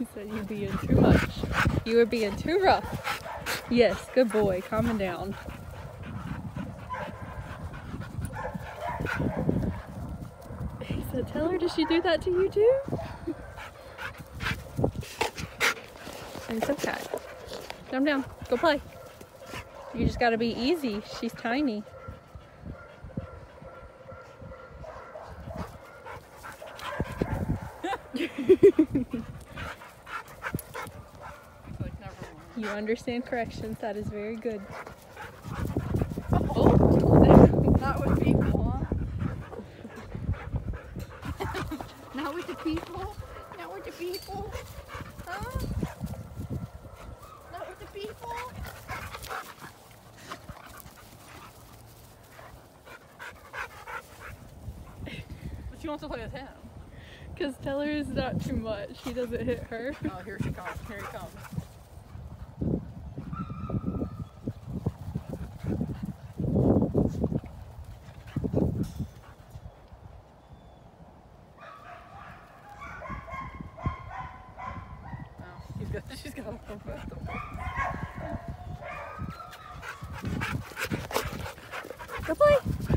He said you being too much. You were being too rough. Yes, good boy. Calming down. He said, Teller, did she do that to you too? And it's okay. Calm down. Go play. You just gotta be easy. She's tiny. You understand corrections. That is very good. Oh, not with people, huh? not with the people? Not with the people? Huh? Not with the people? But she wants to play with him. Because tell her it's not too much. He doesn't hit her. Oh, here she comes. Here he comes. Oh, he's got, she's got a little bit. Go play.